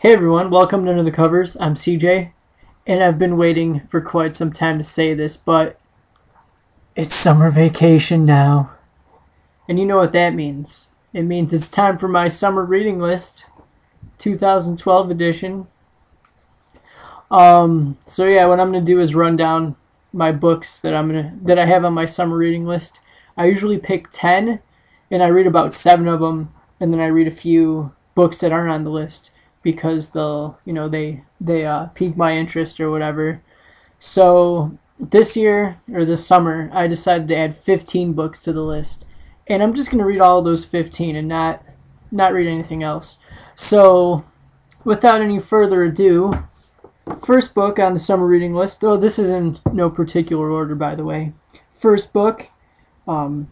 Hey everyone, welcome to Under the Covers. I'm CJ, and I've been waiting for quite some time to say this, but it's summer vacation now. And you know what that means. It means it's time for my summer reading list, 2012 edition. Um, so yeah, what I'm gonna do is run down my books that I'm gonna that I have on my summer reading list. I usually pick 10, and I read about seven of them, and then I read a few books that aren't on the list because they'll you know they they uh, pique my interest or whatever. So this year or this summer, I decided to add 15 books to the list, and I'm just gonna read all those 15 and not not read anything else. So without any further ado, first book on the summer reading list. Oh, this is in no particular order, by the way. First book, um,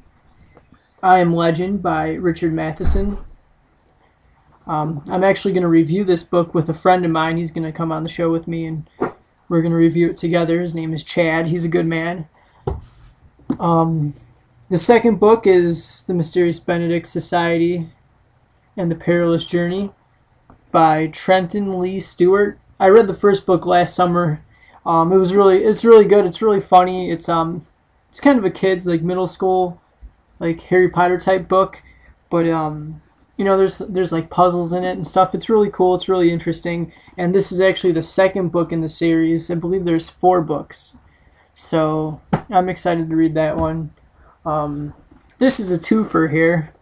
I Am Legend by Richard Matheson. Um, I'm actually going to review this book with a friend of mine. He's going to come on the show with me, and we're going to review it together. His name is Chad. He's a good man. Um, the second book is The Mysterious Benedict Society and the Perilous Journey by Trenton Lee Stewart. I read the first book last summer. Um, it was really it's really good. It's really funny. It's um it's kind of a kids like middle school like Harry Potter type book, but um you know there's there's like puzzles in it and stuff. It's really cool. It's really interesting. And this is actually the second book in the series. I believe there's four books. So i'm excited to read that one. Um, this is a twofer here.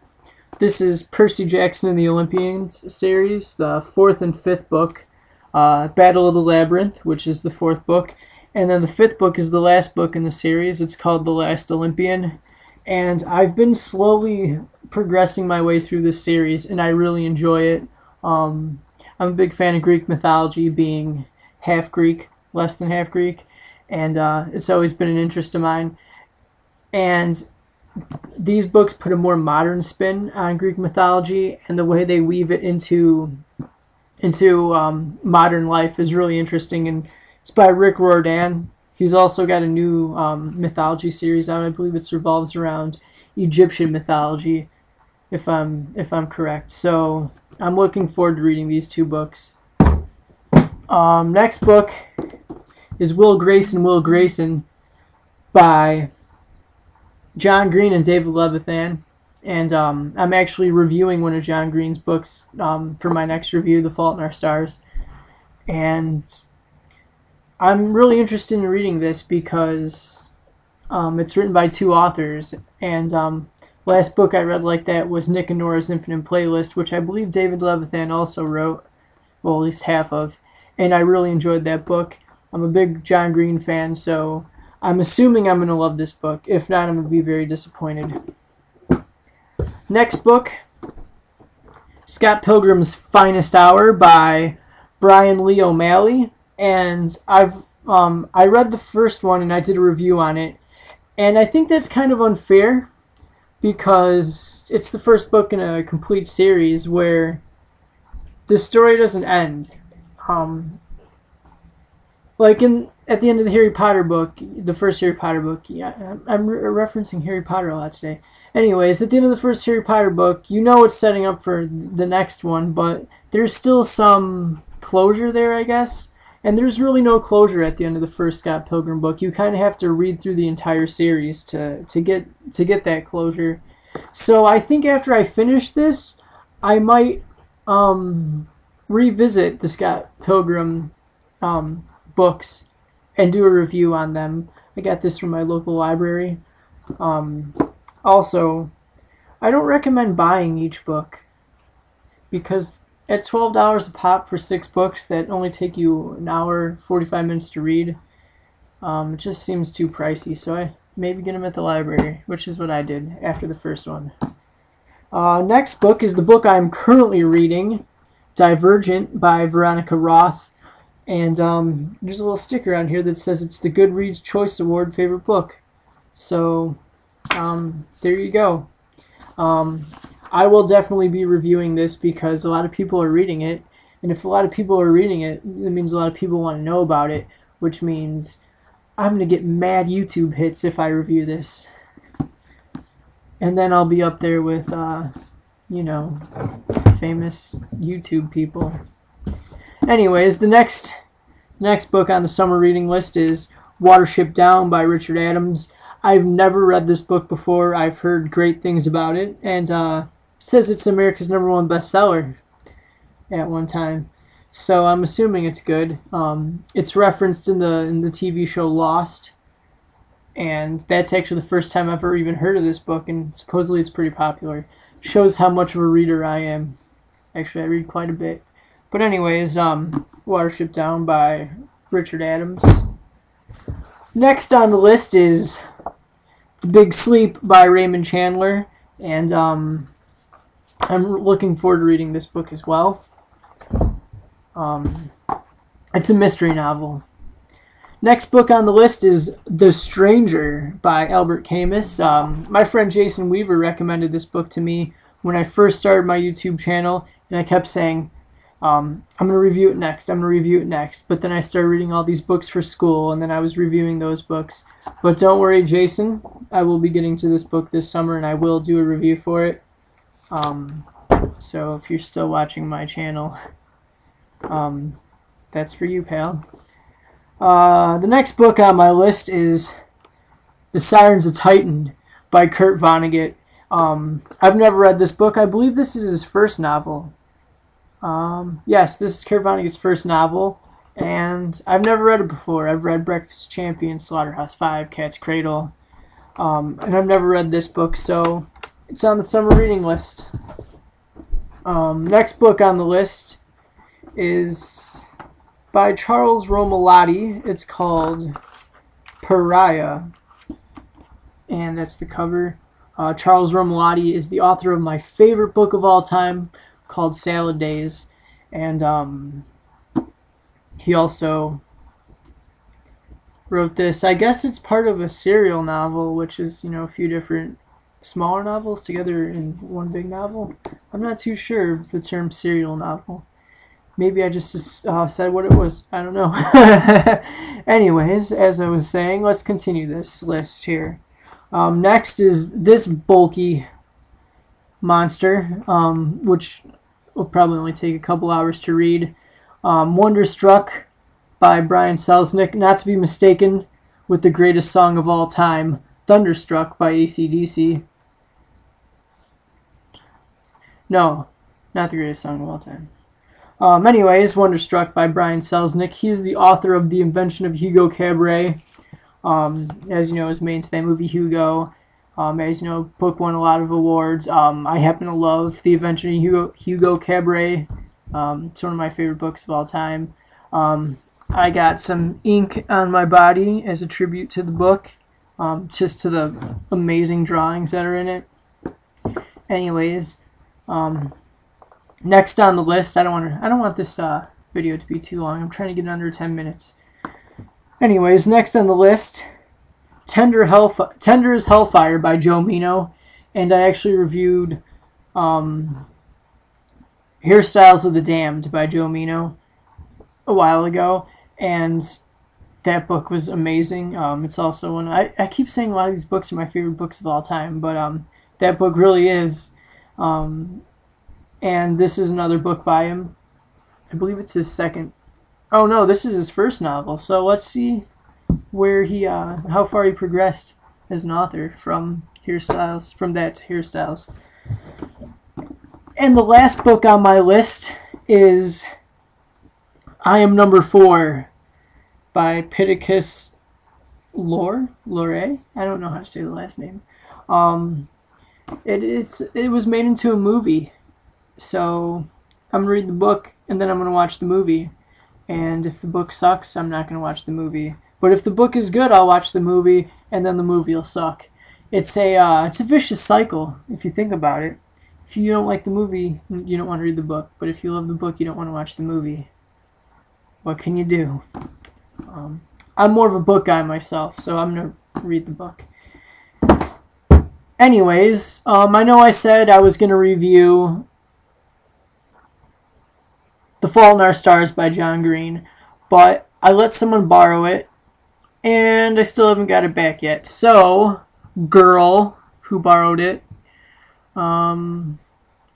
This is percy jackson and the olympians series the fourth and fifth book uh, battle of the labyrinth which is the fourth book. And then the fifth book is the last book in the series. It's called the last olympian. And I've been slowly progressing my way through this series, and I really enjoy it. Um, I'm a big fan of Greek mythology, being half Greek, less than half Greek, and uh, it's always been an interest of mine. And these books put a more modern spin on Greek mythology, and the way they weave it into into um, modern life is really interesting. And it's by Rick Riordan, He's also got a new um, mythology series out. I believe it revolves around Egyptian mythology, if I'm if I'm correct. So I'm looking forward to reading these two books. Um, next book is Will Grayson, Will Grayson by John Green and David Levithan. And um, I'm actually reviewing one of John Green's books um, for my next review, The Fault in Our Stars. And I'm really interested in reading this because um, it's written by two authors, and um, last book I read like that was Nick and Nora's Infinite Playlist, which I believe David Levithan also wrote, well, at least half of, and I really enjoyed that book. I'm a big John Green fan, so I'm assuming I'm going to love this book. If not, I'm going to be very disappointed. Next book Scott Pilgrim's Finest Hour by Bryan Lee O'Malley and I've um, I read the first one and I did a review on it, and I think that's kind of unfair because it's the first book in a complete series where the story doesn't end. Um, like in at the end of the Harry Potter book, the first Harry Potter book. Yeah, I'm re- referencing Harry Potter a lot today. Anyways, at the end of the first Harry Potter book, you know it's setting up for the next one, but there's still some closure there, I guess. And there's really no closure at the end of the first Scott Pilgrim book. You kind of have to read through the entire series to, to get to get that closure. So I think after I finish this, I might um, revisit the Scott Pilgrim um, books and do a review on them. I got this from my local library. Um, also, I don't recommend buying each book because at twelve dollars a pop for six books that only take you an hour, forty five minutes to read, um, it just seems too pricey. So I maybe get them at the library, which is what I did after the first one. Uh, next book is the book I'm currently reading, Divergent by Veronica Roth. And um, there's a little sticker on here that says it's the Goodreads Choice Award favorite book. So um, there you go. Um, I will definitely be reviewing this because a lot of people are reading it, and if a lot of people are reading it, it means a lot of people want to know about it, which means I'm gonna get mad YouTube hits if I review this, and then I'll be up there with, uh, you know, famous YouTube people. anyways, the next next book on the summer reading list is Watership Down by Richard Adams. I've never read this book before. I've heard great things about it, and uh, says it's America's number one bestseller at one time. So I'm assuming it's good. Um, it's referenced in the in the TV show Lost, and that's actually the first time I've ever even heard of this book, and supposedly it's pretty popular. Shows how much of a reader I am. Actually, I read quite a bit. But anyways, um, Watership Down by Richard Adams. Next on the list is The Big Sleep by Raymond Chandler, and um, I'm looking forward to reading this book as well. Um, it's a mystery novel. Next book on the list is The Stranger by Albert Camus. Um, my friend Jason Weaver recommended this book to me when I first started my YouTube channel, and I kept saying, um, I'm going to review it next, I'm going to review it next. But then I started reading all these books for school, and then I was reviewing those books. But don't worry, Jason, I will be getting to this book this summer, and I will do a review for it. Um, so if you're still watching my channel, um, that's for you, pal. Uh, the next book on my list is The Sirens of Titan by Kurt Vonnegut. Um, I've never read this book. I believe this is his first novel. Um, yes, this is Kurt Vonnegut's first novel, and I've never read it before. I've read Breakfast Champion, Slaughterhouse Five, Cat's Cradle, um, and I've never read this book, so it's on the summer reading list. Um, next book on the list is by Charles Romalotti. It's called Pariah, and that's the cover. Uh, Charles Romalotti is the author of my favorite book of all time called Salad Days, and um, he also wrote this. I guess it's part of a serial novel, which is you know a few different smaller novels together in one big novel. I'm not too sure of the term serial novel. Maybe I just uh, said what it was. I don't know. Anyways, as I was saying, let's continue this list here. Um, next is this bulky monster, um, which will probably only take a couple hours to read. Um, Wonderstruck by Brian Selznick, not to be mistaken with the greatest song of all time, Thunderstruck by ACDC. No, not the greatest song of all time. Um, anyways, Wonderstruck by Brian Selznick. He's the author of The Invention of Hugo Cabret. Um, as you know, is made into that movie Hugo. Um, as you know, book won a lot of awards. Um, I happen to love The Invention of Hugo, Hugo Cabret. Um, it's one of my favorite books of all time. Um, I got some ink on my body as a tribute to the book, just to the amazing drawings that are in it. Anyways, um, next on the list, I don't want to, I don't want this uh, video to be too long. I'm trying to get it under 10 minutes. Anyways, next on the list, Tender Hellf- Tender as Hellfire by Joe Meno, and I actually reviewed um, Hairstyles of the Damned by Joe Meno a while ago, and that book was amazing. Um, it's also one I, I keep saying a lot of these books are my favorite books of all time, but um, that book really is. Um, and this is another book by him. I believe it's his second. Oh no, this is his first novel. So let's see where he, uh, how far he progressed as an author from hairstyles, from that to hairstyles. And the last book on my list is I Am Number Four by Pittacus Lore. Lore? I don't know how to say the last name. Um, it, it's it was made into a movie, so I'm gonna read the book and then I'm gonna watch the movie. And if the book sucks, I'm not gonna watch the movie. But if the book is good, I'll watch the movie, and then the movie will suck. It's a uh, it's a vicious cycle if you think about it. If you don't like the movie, you don't want to read the book. But if you love the book, you don't want to watch the movie. What can you do? Um, I'm more of a book guy myself, so I'm gonna read the book. Anyways, um, I know I said I was gonna review The Fault in Our Stars by John Green, but I let someone borrow it and I still haven't got it back yet. So, girl who borrowed it, um,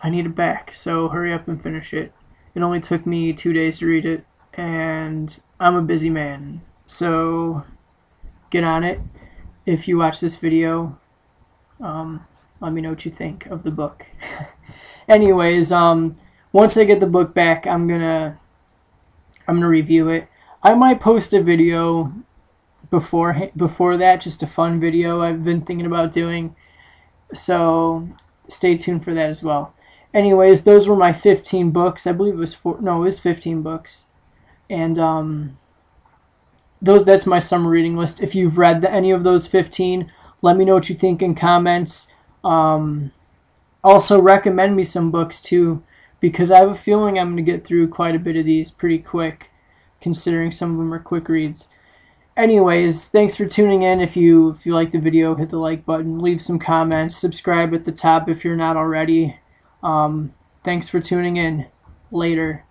I need it back. So hurry up and finish it. It only took me two days to read it, and I'm a busy man. So get on it. If you watch this video, um, let me know what you think of the book. Anyways, um, once I get the book back, I'm gonna I'm gonna review it. I might post a video before before that, just a fun video I've been thinking about doing. So stay tuned for that as well. Anyways, those were my 15 books. I believe it was four. No, it was 15 books, and um, those that's my summer reading list. If you've read the, any of those 15, let me know what you think in comments. Um, also, recommend me some books too, because I have a feeling I'm going to get through quite a bit of these pretty quick, considering some of them are quick reads. Anyways, thanks for tuning in. If you if you like the video, hit the like button, leave some comments, subscribe at the top if you're not already. Um, thanks for tuning in. Later.